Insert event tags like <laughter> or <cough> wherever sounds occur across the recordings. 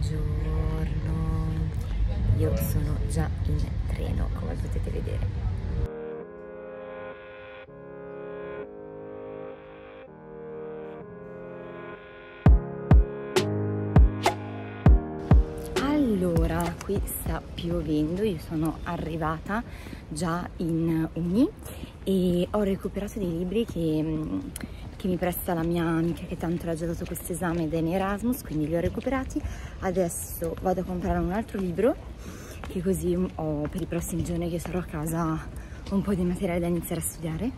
Buongiorno, io sono già in treno come potete vedere. Allora, qui sta piovendo, io sono arrivata già in Uni e ho recuperato dei libri che che mi presta la mia amica che tanto l'ha già dato questo esame ed è in Erasmus, quindi li ho recuperati. Adesso vado a comprare un altro libro che così ho per i prossimi giorni che sarò a casa un po' di materiale da iniziare a studiare.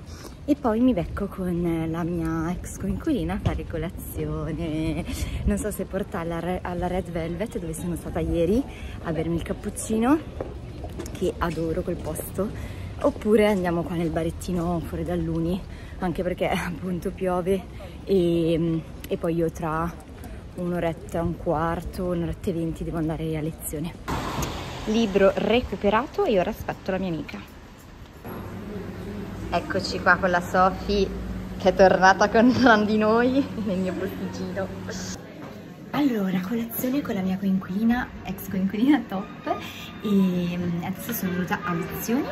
E poi mi becco con la mia ex coinquilina a fare colazione. Non so se portarla alla Red Velvet dove sono stata ieri a bermi il cappuccino che adoro quel posto oppure andiamo qua nel barettino fuori dall'Uni anche perché <laughs> appunto piove e, e poi io tra un'oretta, un quarto, un'oretta e venti devo andare a lezione. Libro recuperato e ora aspetto la mia amica. Eccoci qua con la Sofi che è tornata con di noi nel mio posticino. Allora, colazione con la mia coinquilina, ex coinquilina top e mm, adesso sono venuta a lezioni.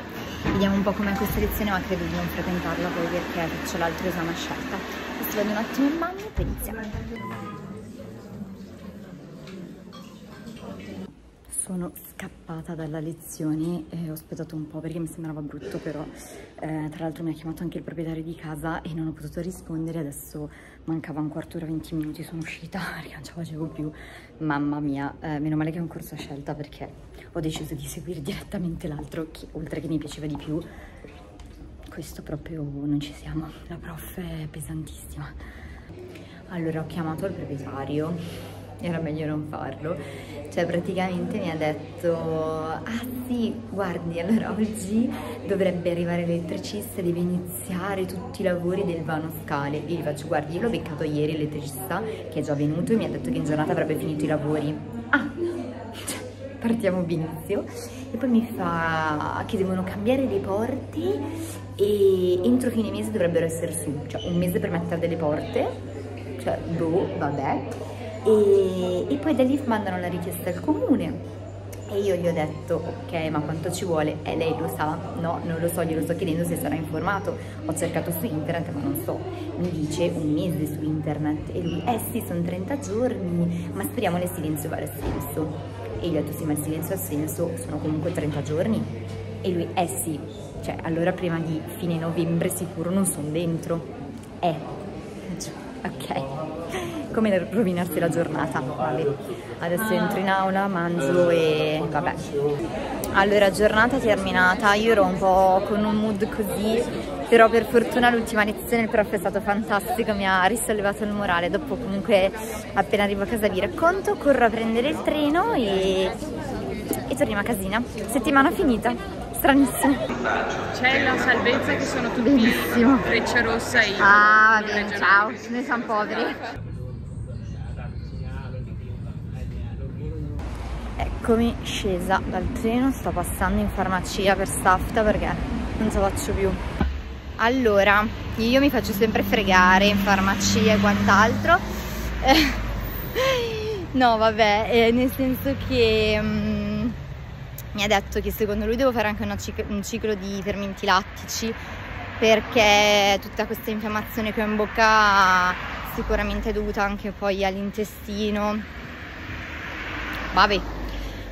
Vediamo un po' com'è questa lezione ma credo di non frequentarla poi perché faccio l'altro esame a scelta. Adesso vado un attimo in bagno e iniziamo sono scappata dalla lezione e ho aspettato un po' perché mi sembrava brutto però eh, tra l'altro mi ha chiamato anche il proprietario di casa e non ho potuto rispondere. Adesso mancava un quarto d'ora 20 minuti sono uscita <laughs> perché non ce la facevo più. Mamma mia eh, meno male che è un corso a scelta perché ho deciso di seguire direttamente l'altro oltre che mi piaceva di più questo proprio non ci siamo. La prof è pesantissima. Allora ho chiamato il proprietario era meglio non farlo. Cioè praticamente mi ha detto ah sì guardi allora oggi dovrebbe arrivare l'elettricista deve iniziare tutti i lavori del vano scale. Io gli faccio guardi io l'ho beccato ieri l'elettricista che è già venuto e mi ha detto che in giornata avrebbe finito i lavori. Ah <laughs> partiamo benissimo. E poi mi fa che devono cambiare le porte e entro fine mese dovrebbero essere su. Cioè un mese per mettere delle porte? Cioè boh vabbè e, e poi da lì mandano la richiesta al comune. E io gli ho detto ok ma quanto ci vuole? E lei lo sa? No non lo so glielo sto chiedendo se sarà informato. Ho cercato su internet ma non so. Mi dice un mese su internet. E lui eh sì sono 30 giorni ma speriamo nel silenzio vale senso. E gli ho detto sì ma il silenzio ha senso sono comunque 30 giorni. E lui eh sì cioè allora prima di fine novembre sicuro non sono dentro. Eh <laughs> ok come rovinarsi la giornata vabbè. adesso entro in aula mangio e vabbè allora giornata terminata io ero un po' con un mood così però per fortuna l'ultima lezione il prof è stato fantastico mi ha risollevato il morale dopo comunque appena arrivo a casa vi racconto corro a prendere il treno e, e torniamo a casina settimana finita stranissimo. C'è la salvezza che sono tutti Benissimo. freccia rossa e Ah, va bene, ciao, noi siamo poveri. Eccomi scesa dal treno, sto passando in farmacia per stafta perché non ce la faccio più. Allora, io mi faccio sempre fregare in farmacia e quant'altro. no, vabbè, eh, nel senso che um, mi ha detto che secondo lui devo fare anche cic un ciclo di fermenti lattici perché tutta questa infiammazione che ho in bocca sicuramente è dovuta anche poi all'intestino. Vabbè,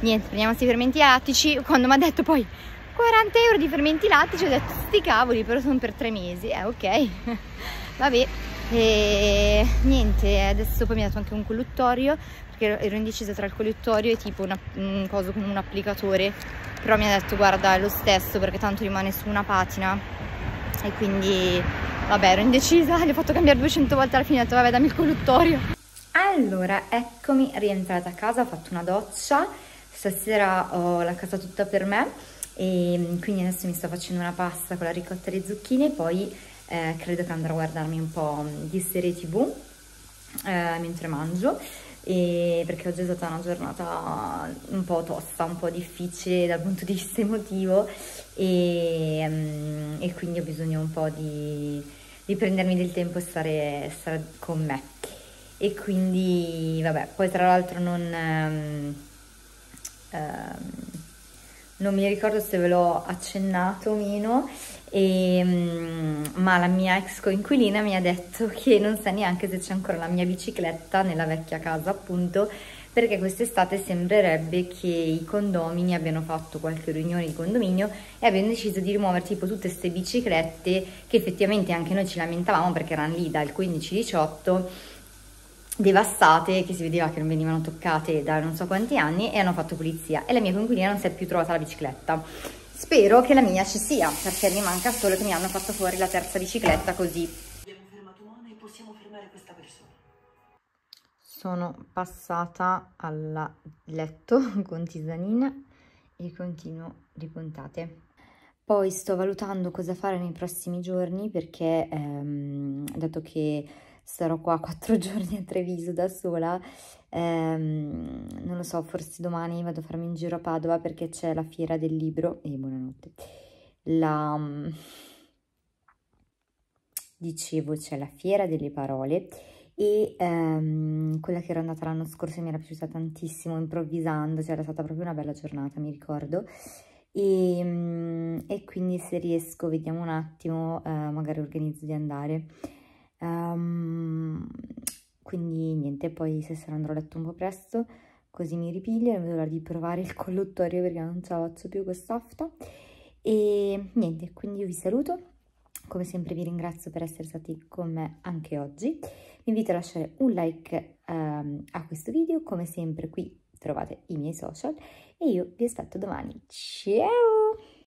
niente, prendiamo questi fermenti lattici. Quando mi ha detto poi 40 euro di fermenti lattici, ho detto sti cavoli, però sono per tre mesi. Eh, ok. <laughs> Vabbè. E niente, adesso poi mi ha dato anche un colluttorio, perché ero indecisa tra il colluttorio e tipo una, un coso con un applicatore. Però mi ha detto guarda è lo stesso perché tanto rimane su una patina. E quindi vabbè ero indecisa, <laughs> gli ho fatto cambiare 200 volte alla fine, ho detto vabbè dammi il colluttorio. Allora, eccomi rientrata a casa, ho fatto una doccia Stasera ho la casa tutta per me e quindi adesso mi sto facendo una pasta con la ricotta e le zucchine e poi eh, credo che andrò a guardarmi un po' di serie tv eh, mentre mangio perché oggi è stata una giornata un po' tosta, un po' difficile dal punto di vista emotivo e, um, e quindi ho bisogno un po' di, di prendermi del tempo e stare, stare con me. e quindi vabbè, poi tra l'altro non, ehm, non mi ricordo se ve l'ho accennato o meno, e, ehm, ma la mia ex coinquilina mi ha detto che non sa neanche se c'è ancora la mia bicicletta nella vecchia casa appunto perché quest'estate sembrerebbe che i condomini abbiano fatto qualche riunione di condominio e abbiano deciso di rimuovere tipo tutte queste biciclette che effettivamente anche noi ci lamentavamo perché erano lì dal 15-18 devastate che si vedeva che non venivano toccate da non so quanti anni e hanno fatto pulizia. E la mia coinquilina non si è più trovata la bicicletta. Spero che la mia ci sia perché mi manca solo che mi hanno fatto fuori la terza bicicletta così. Abbiamo fermato Mona e possiamo fermare questa persona. Sono passata al letto <laughs> con tisanina e continuo di puntate poi sto valutando cosa fare nei prossimi giorni perché ehm, dato che sarò qua <laughs> quattro giorni a Treviso da sola, ehm, non lo so, forse domani vado a farmi un giro a Padova perché c'è la fiera del libro, e buonanotte, la... dicevo, c'è la fiera delle parole e ehm, quella che ero andata l'anno scorso mi era piaciuta tantissimo, improvvisando, cioè era stata proprio una bella giornata, mi ricordo, e, ehm, e quindi se riesco, vediamo un attimo, eh, magari organizzo di andare. Um, quindi niente, poi stasera andrò a letto un po' presto, così mi ripiglio, non vedo l'ora di provare il colluttorio perché non ce la faccio più quest'afta. E niente, quindi io vi saluto, come sempre vi ringrazio per essere stati con me anche oggi. Vi invito a lasciare un like um, a questo video, come sempre qui trovate i miei social e io vi aspetto domani. Ciao!